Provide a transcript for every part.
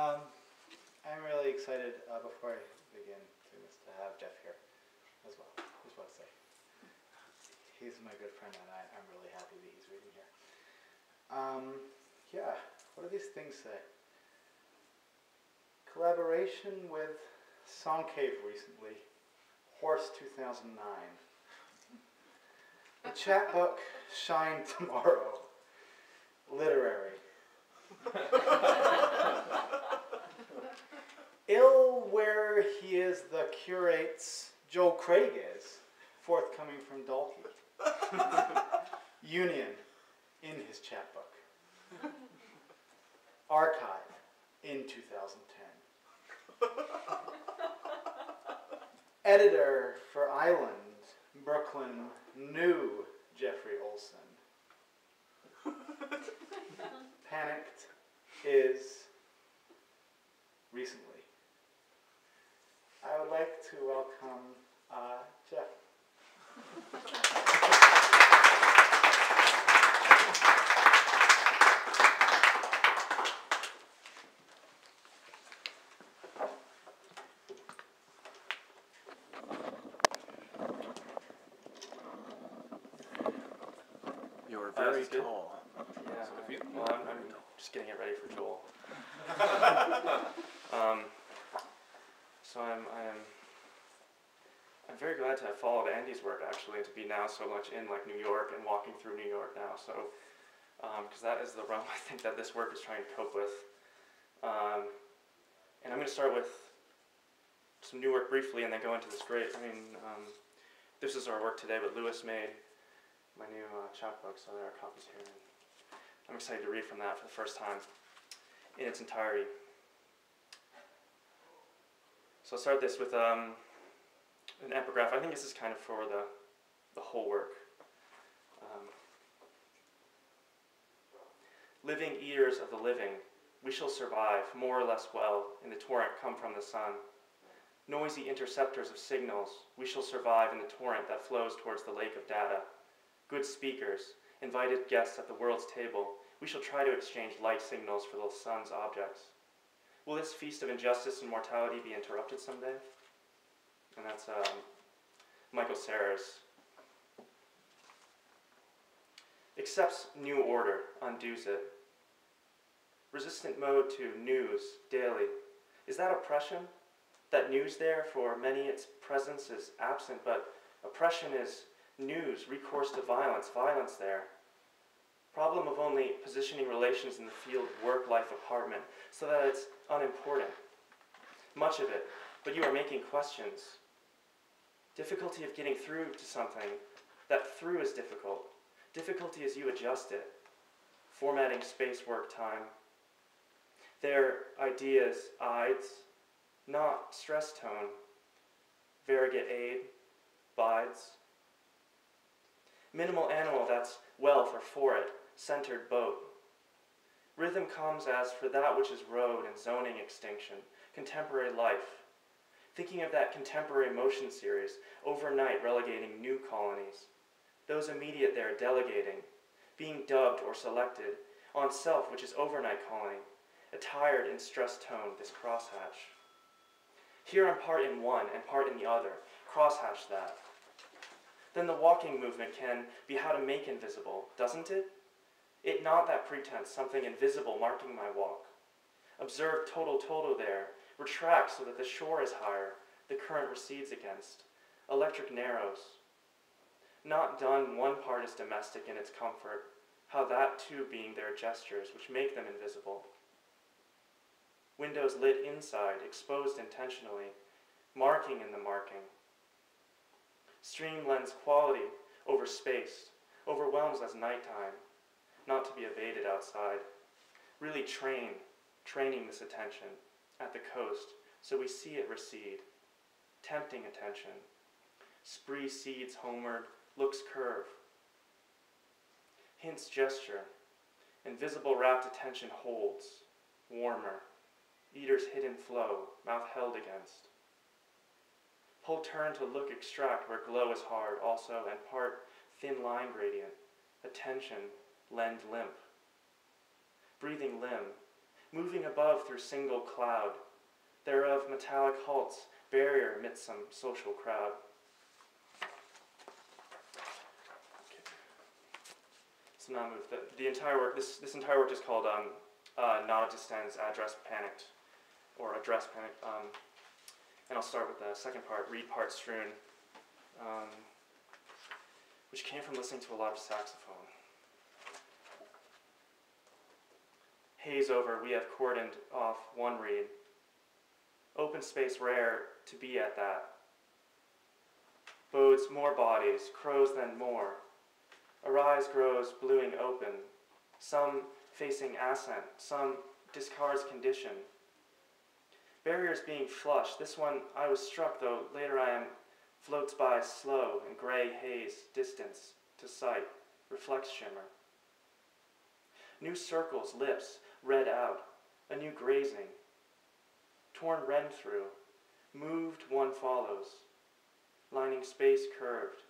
Um, I'm really excited uh, before I begin to, to have Jeff here as well. Just want to say, he's my good friend, and I, I'm really happy that he's reading here. Um, yeah, what do these things say? Collaboration with Song Cave recently, Horse 2009. The chapbook Shine Tomorrow, literary. Ill where he is the curate's Joe Craig is, forthcoming from Dalkey. Union in his chapbook. Archive in 2010. Editor for Island, Brooklyn, new Geoffrey Olsen. Panicked is recently. I would like to welcome uh, Jeff. You're Uh, very is it good? tall. Yeah. So if you- well, I'm, I'm just getting it ready for Joel. um, so I'm, I'm, I'm very glad to have followed Andy's work actually, and to be now so much in like New York and walking through New York now. So, because that is the realm I think that this work is trying to cope with. Um, and I'm going to start with some new work briefly, and then go into this great. I mean, um, this is our work today, but Lewis made my new uh, chapbook, so there are copies here. And I'm excited to read from that for the first time in its entirety. So I'll start this with um, an epigraph. I think this is kind of for the, the whole work. Um, living eaters of the living, we shall survive more or less well in the torrent come from the sun. Noisy interceptors of signals, we shall survive in the torrent that flows towards the lake of data good speakers, invited guests at the world's table, we shall try to exchange light signals for the sun's objects. Will this feast of injustice and mortality be interrupted someday? And that's um, Michael Serres. Accepts new order, undoes it. Resistant mode to news, daily. Is that oppression? That news there, for many its presence is absent, but oppression is news, recourse to violence, violence there. Problem of only positioning relations in the field work life apartment so that it's unimportant. Much of it, but you are making questions. Difficulty of getting through to something, that through is difficult. Difficulty as you adjust it. Formatting space work time. Their ideas, ides, not stress tone. variegate aid, bides. Minimal animal that's well for for it, centered boat. Rhythm comes as for that which is road and zoning extinction, contemporary life. Thinking of that contemporary motion series, overnight relegating new colonies. Those immediate there delegating, being dubbed or selected, on self which is overnight colony, attired in stressed tone, this crosshatch. Here I'm part in one and part in the other, crosshatch that. Then the walking movement can be how to make invisible, doesn't it? It not that pretense, something invisible marking my walk. Observe total total there, retract so that the shore is higher, the current recedes against. Electric narrows. Not done, one part is domestic in its comfort, how that too being their gestures, which make them invisible. Windows lit inside, exposed intentionally, marking in the marking. Stream lends quality over space, overwhelms as nighttime, not to be evaded outside. Really train, training this attention at the coast so we see it recede, tempting attention. Spree seeds homeward, looks curve. Hints gesture, invisible rapt attention holds, warmer. Eater's hidden flow, mouth held against. Pull turn to look extract where glow is hard also and part thin line gradient. Attention, lend limp. Breathing limb, moving above through single cloud, thereof metallic halts, barrier amidst some social crowd. Okay. So now move the, the entire work. This this entire work is called um, uh, Nod Address Panicked, or Address Panicked. Um, and I'll start with the second part, Read Part Strewn, um, which came from listening to a lot of saxophone. Haze over, we have cordoned off one reed. Open space rare to be at that. Bodes more bodies, crows than more. Arise grows bluing open, some facing ascent, some discards condition. Barriers being flush, this one I was struck though, later I am floats by slow in gray haze, distance to sight, reflects shimmer. New circles, lips, red out, a new grazing. Torn rend through, moved one follows, lining space curved.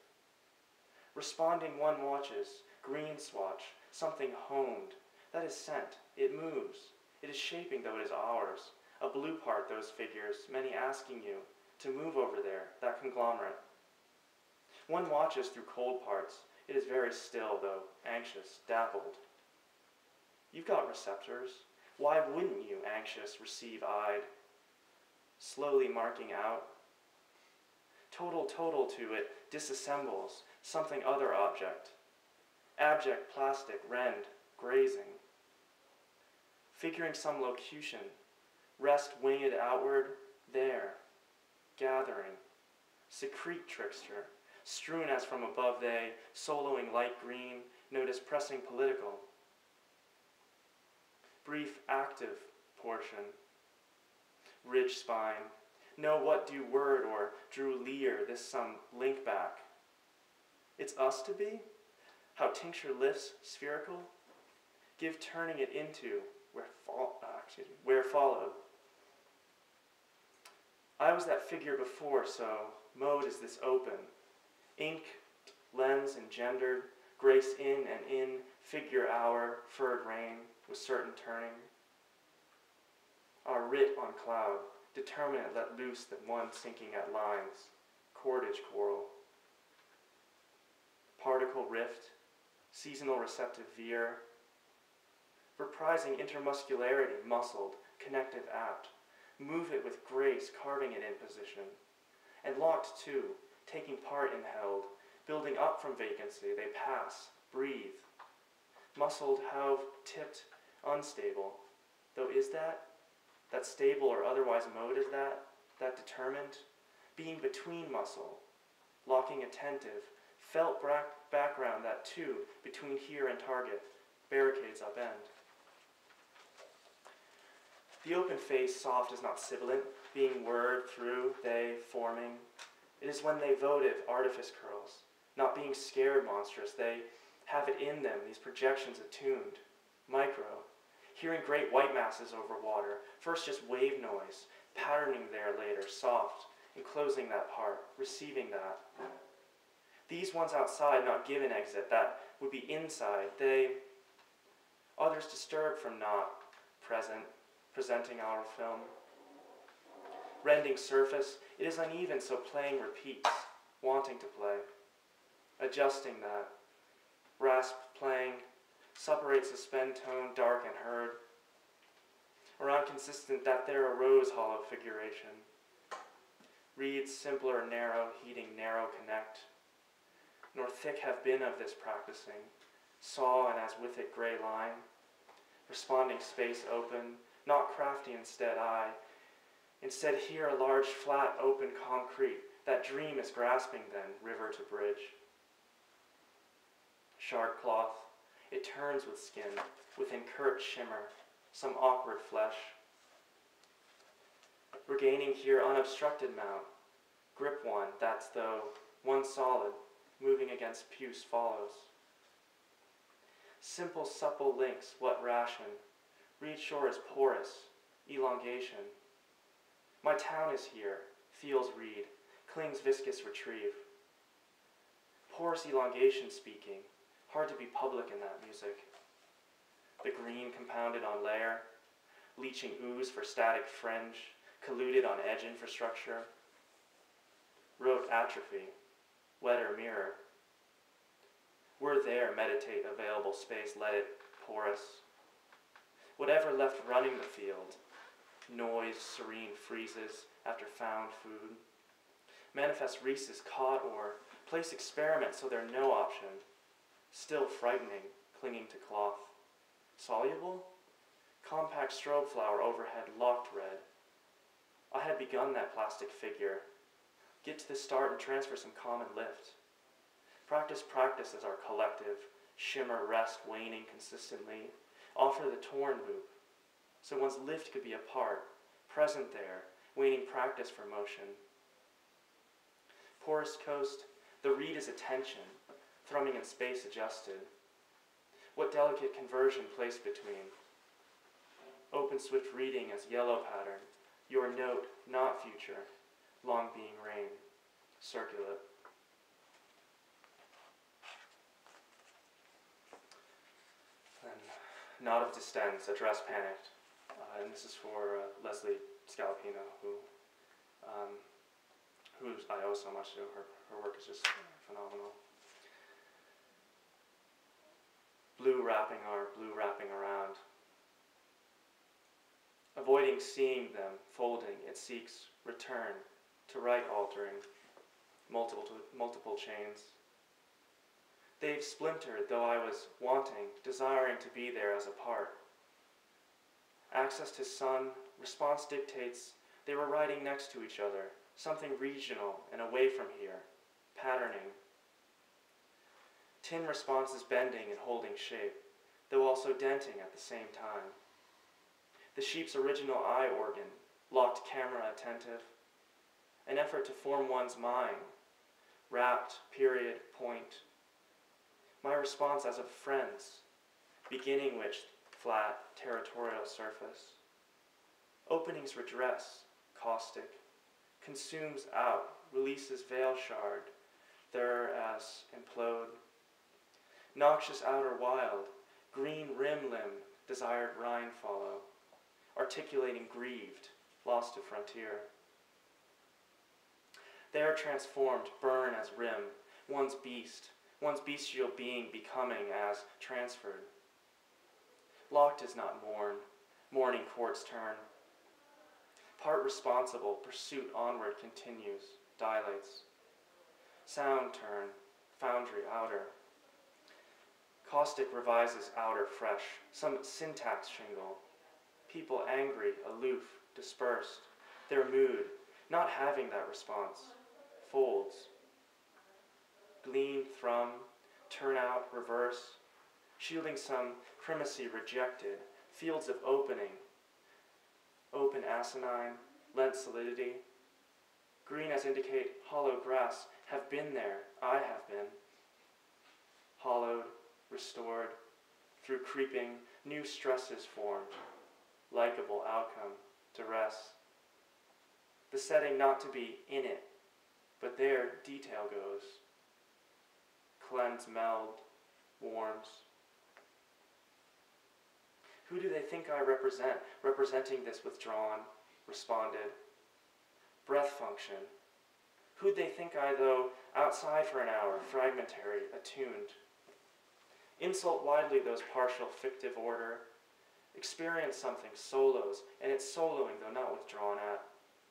Responding one watches, green swatch, something honed. That is scent, it moves. It is shaping though it is ours. A blue part, those figures, many asking you to move over there, that conglomerate. One watches through cold parts. It is very still, though, anxious, dappled. You've got receptors. Why wouldn't you, anxious, receive eyed? Slowly marking out. Total, total to it disassembles something other object. Abject, plastic, rend, grazing. Figuring some locution. Rest winged outward, there. Gathering. Secrete trickster. Strewn as from above they, soloing light green, notice pressing political brief active portion. Ridge spine. Know what do word or drew leer, this some link back. It's us to be? How tincture lifts spherical? Give turning it into where fall, uh, excuse me, where followed. I was that figure before, so mode is this open. Ink, lens engendered, grace in and in, figure hour, furred rain with certain turning. Our writ on cloud, determinate let loose than one sinking at lines, cordage coral. Particle rift, seasonal receptive veer, reprising intermuscularity, muscled, connective apt, move it with grace, carving it in position, and locked too, taking part in held, building up from vacancy, they pass, breathe, muscled, have tipped, unstable. Though is that? That stable or otherwise mode is that? That determined? Being between muscle, locking attentive, felt back background that too, between here and target, barricades upend. The open face, soft is not sibilant, being word through, they forming. It is when they votive, artifice curls, not being scared monstrous, they have it in them, these projections attuned, micro, hearing great white masses over water, first just wave noise, patterning there later, soft, enclosing that part, receiving that. These ones outside not given exit, that would be inside, they, others disturbed from not present, presenting our film. Rending surface, it is uneven, so playing repeats, wanting to play. Adjusting that. Rasp playing, Separate suspend tone, dark and heard. Or inconsistent that there arose hollow figuration. Reads simpler, narrow, heating, narrow, connect. Nor thick have been of this practicing. Saw and as with it gray line. Responding space open, not crafty instead I. Instead here a large flat open concrete. That dream is grasping then, river to bridge. Shark cloth, it turns with skin, with incurt shimmer, some awkward flesh. Regaining here unobstructed mount, grip one, that's though, one solid, moving against puce follows. Simple supple links, what ration, reed shore is porous, elongation. My town is here, feels reed, clings viscous retrieve. Porous elongation speaking, Hard to be public in that music. The green compounded on layer, leaching ooze for static fringe, colluded on edge infrastructure. Rote atrophy, wetter mirror. We're there, meditate available space, let it porous. Whatever left running the field, noise, serene freezes after found food. Manifest Reese's caught or place experiment so they're no option. Still frightening, clinging to cloth. Soluble? Compact strobe flower overhead locked red. I had begun that plastic figure. Get to the start and transfer some common lift. Practice practice as our collective. Shimmer, rest, waning consistently. Offer the torn loop. So one's lift could be a part, present there, waning practice for motion. Porous coast, the reed is attention, thrumming in space adjusted. What delicate conversion placed between? Open swift reading as yellow pattern, your note, not future, long being rain, circulate. And Not of Distends, Address Panicked. Uh, and this is for uh, Leslie Scalapino, who, um, who I owe so much to. Her, her work is just phenomenal. Blue wrapping our blue wrapping around. Avoiding seeing them, folding, it seeks return to right altering, multiple, multiple chains. They've splintered, though I was wanting, desiring to be there as a part. Access to sun, response dictates they were riding next to each other, something regional and away from here, patterning. Tin responses bending and holding shape, though also denting at the same time. The sheep's original eye organ, locked camera attentive, an effort to form one's mind, wrapped, period, point. My response as of friends, beginning which flat, territorial surface. Openings redress, caustic, consumes out, releases veil shard, there as implode. Noxious outer wild, green rim limb, desired rind follow, articulating grieved, lost to frontier. They are transformed, burn as rim, one's beast, one's bestial being becoming as transferred. Locked is not mourn, mourning courts turn. Part responsible, pursuit onward continues, dilates. Sound turn, foundry outer. Caustic revises outer fresh, some syntax shingle. People angry, aloof, dispersed. Their mood, not having that response, folds. Glean, thrum, turn out, reverse, shielding some primacy rejected, fields of opening, open asinine, lent solidity. Green as indicate hollow grass have been there, I have been. Hollowed, restored, through creeping, new stresses formed, likable outcome, duress. The setting not to be in it, but there detail goes. Cleanse, meld, warms, who do they think I represent, representing this withdrawn, responded? Breath function. Who'd they think I, though, outside for an hour, fragmentary, attuned? Insult widely those partial fictive order. Experience something, solos, and it's soloing, though not withdrawn at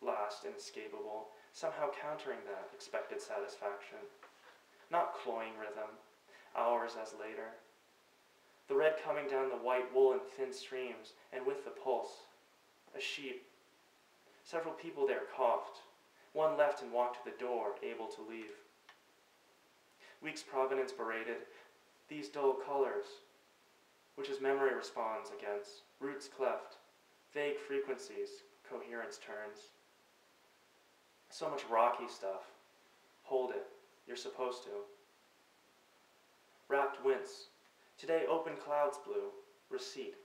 last, inescapable, somehow countering that expected satisfaction. Not cloying rhythm, hours as later the red coming down the white wool in thin streams, and with the pulse, a sheep. Several people there coughed. One left and walked to the door, able to leave. Week's provenance berated, these dull colors, which his memory responds against, roots cleft, vague frequencies, coherence turns. So much rocky stuff. Hold it. You're supposed to. Wrapped wince, Today, open clouds blue, receipt,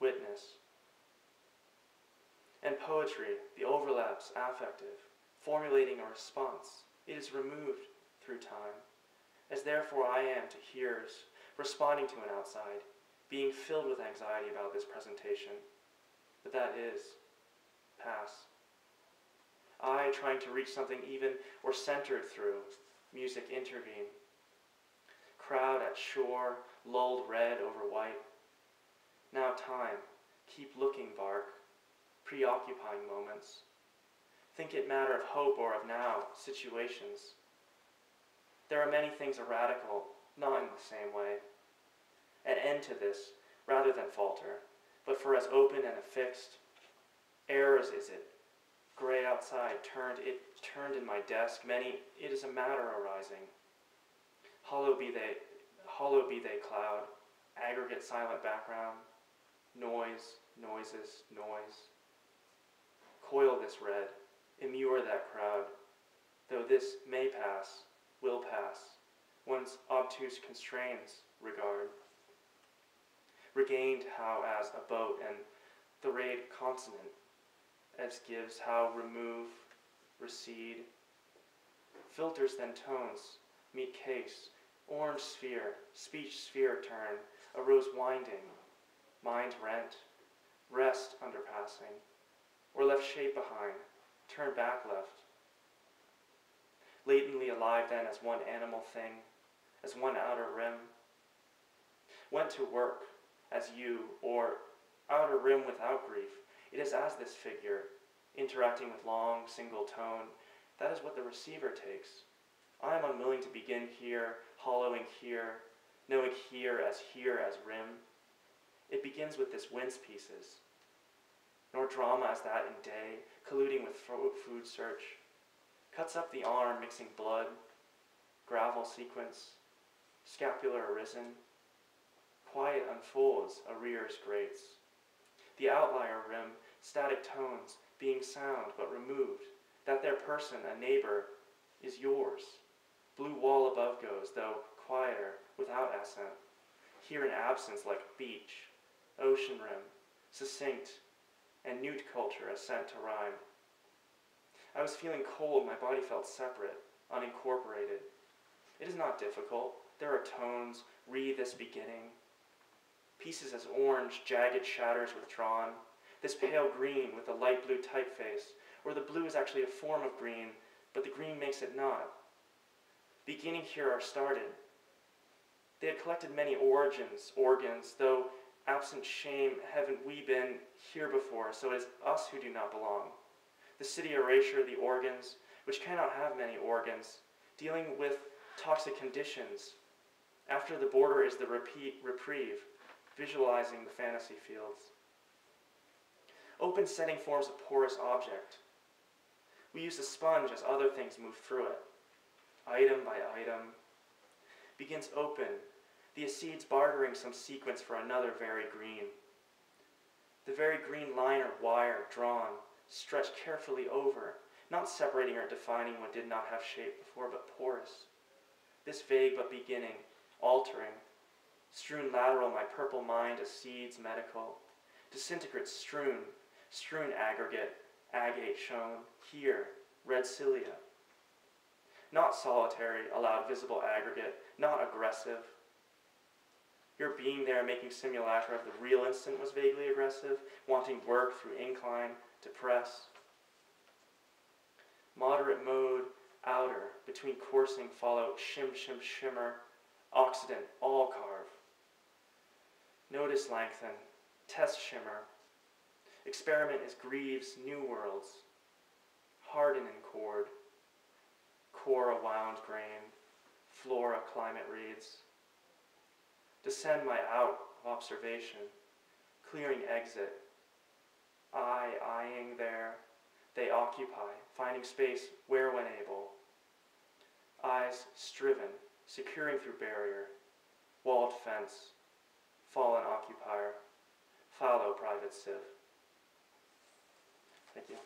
witness. And poetry, the overlaps, affective, formulating a response. It is removed through time, as therefore I am to hearers, responding to an outside, being filled with anxiety about this presentation, but that is pass. I, trying to reach something even or centered through, music intervene. Crowd at shore, lulled red over white. Now time, keep looking, bark, preoccupying moments. Think it matter of hope or of now, situations. There are many things a radical, not in the same way. An end to this, rather than falter, but for as open and affixed. Errors is it, gray outside, turned it turned in my desk, many it is a matter arising. Hollow be they hollow be they cloud, aggregate silent background, noise, noises, noise. Coil this red, immure that crowd, though this may pass, will pass, one's obtuse constraints regard. Regained how as a boat and the raid consonant, as gives how remove, recede. Filters then tones, meet case, orange sphere, speech sphere turn, arose winding, mind rent, rest underpassing, or left shape behind, turn back left. Latently alive then as one animal thing, as one outer rim. Went to work as you, or outer rim without grief. It is as this figure, interacting with long, single tone, that is what the receiver takes. I am unwilling to begin here, hollowing here, knowing here as here as rim. It begins with this wince pieces, nor drama as that in day, colluding with food search. Cuts up the arm, mixing blood, gravel sequence, scapular arisen. Quiet unfolds, arrears grates. The outlier rim, static tones, being sound but removed, that their person, a neighbor, is yours. Blue wall above goes, though quieter, without accent. Here in absence like beach, ocean rim, succinct, and newt culture assent to rhyme. I was feeling cold, my body felt separate, unincorporated. It is not difficult. There are tones, re this beginning. Pieces as orange, jagged shatters withdrawn. This pale green with a light blue typeface, or the blue is actually a form of green, but the green makes it not. Beginning here are started. They had collected many origins, organs, though absent shame haven't we been here before, so it is us who do not belong. The city erasure, the organs, which cannot have many organs, dealing with toxic conditions. After the border is the repeat, reprieve, visualizing the fantasy fields. Open setting forms a porous object. We use a sponge as other things move through it, item by item. Begins open, the acedes bartering some sequence for another very green. The very green line or wire drawn, stretched carefully over, not separating or defining what did not have shape before, but porous. This vague but beginning, altering, strewn lateral my purple mind acedes medical, disintegrate strewn, strewn aggregate, agate shown, here, red cilia. Not solitary, allowed visible aggregate, not aggressive, your being there making simulacra of the real instant was vaguely aggressive, wanting work through incline to press. Moderate mode, outer, between coursing follow shim shim shimmer, Occident, all carve. Notice lengthen, test shimmer. Experiment is Greaves' new worlds. Harden in chord. Core a wound grain. Flora climate reads descend my out of observation, clearing exit. I eyeing there, they occupy, finding space where when able. Eyes striven, securing through barrier, walled fence, fallen occupier, fallow private sieve. Thank you.